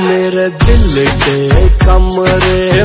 मेरे दिल के कमरे